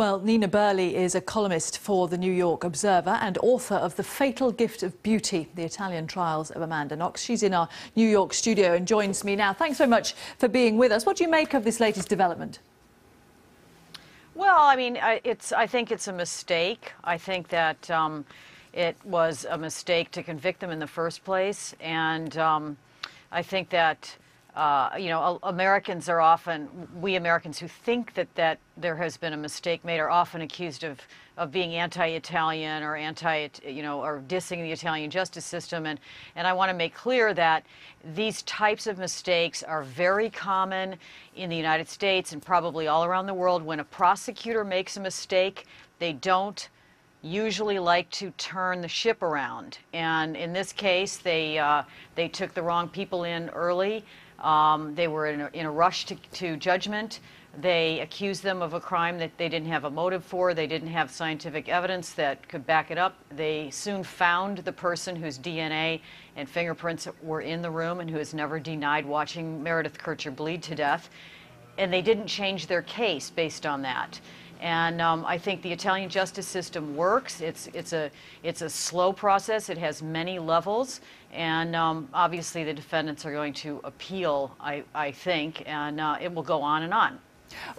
Well, Nina Burleigh is a columnist for the New York Observer and author of The Fatal Gift of Beauty, the Italian Trials of Amanda Knox. She's in our New York studio and joins me now. Thanks so much for being with us. What do you make of this latest development? Well, I mean, it's. I think it's a mistake. I think that um, it was a mistake to convict them in the first place, and um, I think that uh, you know, Americans are often, we Americans who think that, that there has been a mistake made are often accused of, of being anti-Italian or anti, you know, or dissing the Italian justice system. And, and I want to make clear that these types of mistakes are very common in the United States and probably all around the world. When a prosecutor makes a mistake, they don't usually like to turn the ship around. And in this case, they, uh, they took the wrong people in early. Um, they were in a, in a rush to, to, judgment. They accused them of a crime that they didn't have a motive for. They didn't have scientific evidence that could back it up. They soon found the person whose DNA and fingerprints were in the room and who has never denied watching Meredith Kercher bleed to death. And they didn't change their case based on that. And um, I think the Italian justice system works. It's, it's, a, it's a slow process. It has many levels. And um, obviously the defendants are going to appeal, I, I think, and uh, it will go on and on.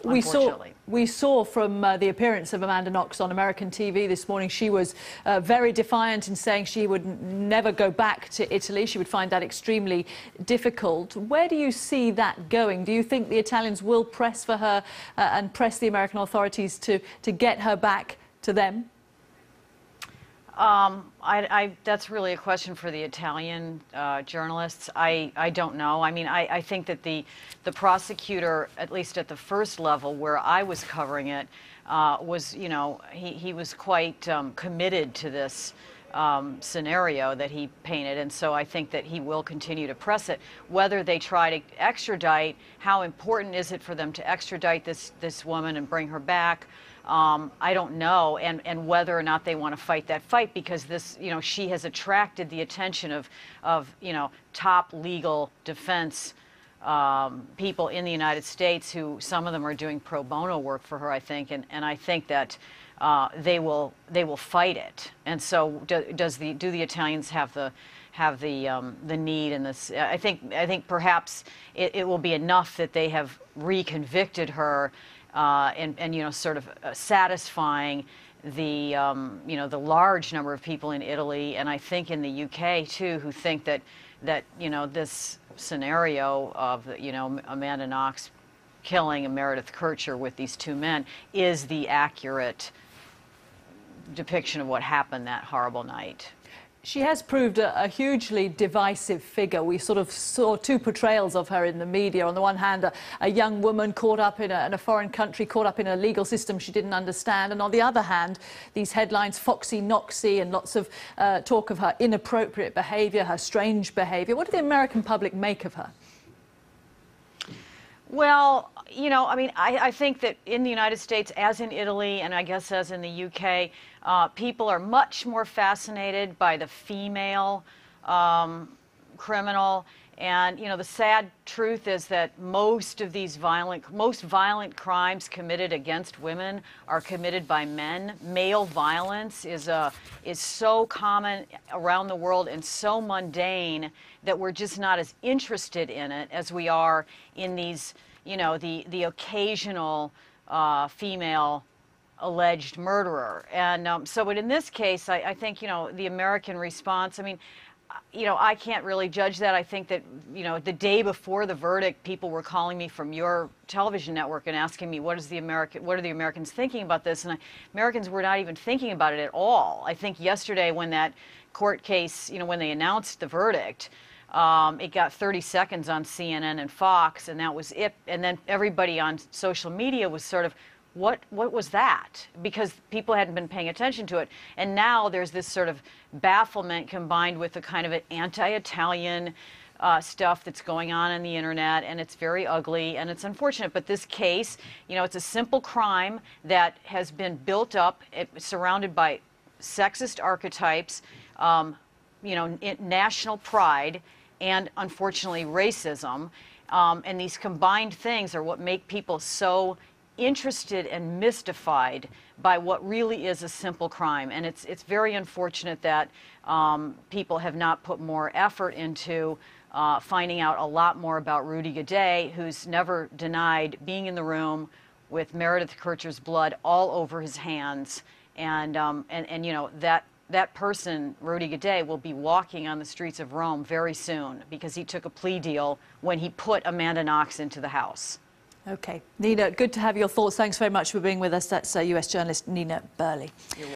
We saw, we saw from uh, the appearance of Amanda Knox on American TV this morning, she was uh, very defiant in saying she would never go back to Italy. She would find that extremely difficult. Where do you see that going? Do you think the Italians will press for her uh, and press the American authorities to, to get her back to them? Um, I, I, that's really a question for the Italian uh, journalists. I, I don't know. I mean, I, I think that the, the prosecutor, at least at the first level where I was covering it, uh, was, you know, he, he was quite um, committed to this um, scenario that he painted. And so I think that he will continue to press it. Whether they try to extradite, how important is it for them to extradite this, this woman and bring her back? Um, I don't know, and, and whether or not they want to fight that fight because this, you know, she has attracted the attention of, of you know, top legal defense um, people in the United States who some of them are doing pro bono work for her, I think, and, and I think that uh, they will they will fight it. And so, do, does the do the Italians have the have the um, the need and this? I think I think perhaps it, it will be enough that they have reconvicted her uh, and, and, you know, sort of uh, satisfying the, um, you know, the large number of people in Italy and I think in the UK too who think that, that you know, this scenario of, you know, Amanda Knox killing Meredith Kercher with these two men is the accurate depiction of what happened that horrible night. She has proved a, a, hugely divisive figure. We sort of saw two portrayals of her in the media. On the one hand, a, a young woman caught up in a, in a, foreign country, caught up in a legal system she didn't understand. And on the other hand, these headlines, Foxy Knoxy, and lots of uh, talk of her inappropriate behaviour, her strange behaviour. What did the American public make of her? Well, you know, I mean, I, I, think that in the United States, as in Italy, and I guess as in the UK, uh, people are much more fascinated by the female um, criminal. And, you know, the sad truth is that most of these violent, most violent crimes committed against women are committed by men. Male violence is, a, is so common around the world and so mundane that we're just not as interested in it as we are in these, you know, the, the occasional uh, female alleged murderer. And um, so, but in this case, I, I, think, you know, the American response, I mean, you know, I can't really judge that. I think that, you know, the day before the verdict, people were calling me from your television network and asking me, what is the American, what are the Americans thinking about this? And I, Americans were not even thinking about it at all. I think yesterday when that court case, you know, when they announced the verdict, um, it got 30 seconds on CNN and Fox, and that was it. And then everybody on social media was sort of, what what was that? Because people hadn't been paying attention to it, and now there's this sort of bafflement combined with the kind of an anti-Italian. Uh, stuff that's going on on the internet, and it's very ugly and it's unfortunate. But this case, you know, it's a simple crime that has been built up, it, surrounded by sexist archetypes, um, you know, national pride, and unfortunately racism. Um, and these combined things are what make people so interested and mystified by what really is a simple crime. And it's, it's very unfortunate that um, people have not put more effort into uh, finding out a lot more about Rudy Guede, who's never denied being in the room with Meredith Kercher's blood all over his hands. And, um, and, and you know, that, that person, Rudy Guede, will be walking on the streets of Rome very soon because he took a plea deal when he put Amanda Knox into the house. Okay. Nina, good to have your thoughts. Thanks very much for being with us. That's uh, US journalist Nina Burleigh.